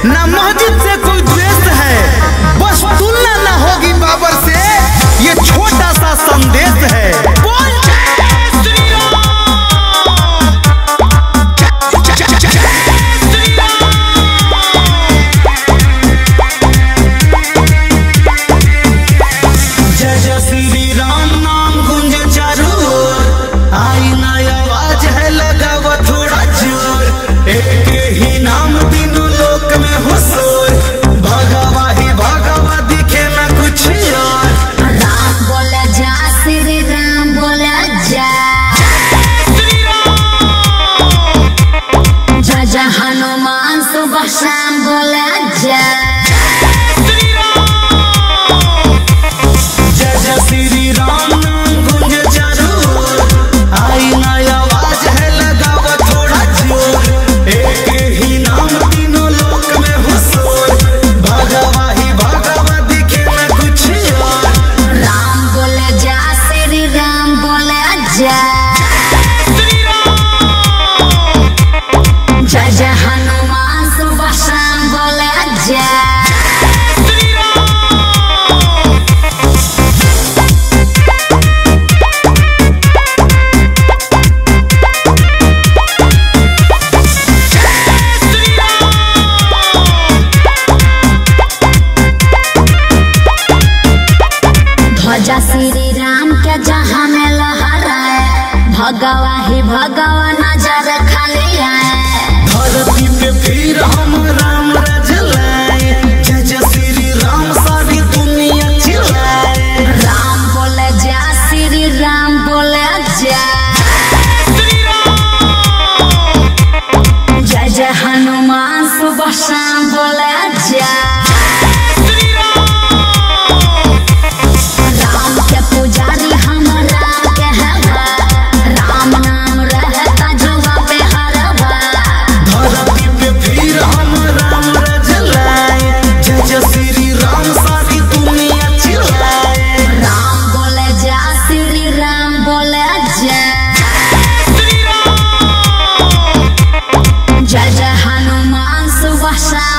Namah राजा श्री राम के जहाँ में लहराए भगवा ही भगवा नज़र खाली है फिर हम राम राज लाए। जय जय श्री राम सारी दुनिया चिल्लाए। राम बोले जय श्री राम बोले जा जय जय हनुमान सुबह शाम बोले जय।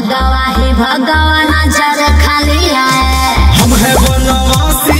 भगवाई भगवान नज़र खाली है हम है बनवासी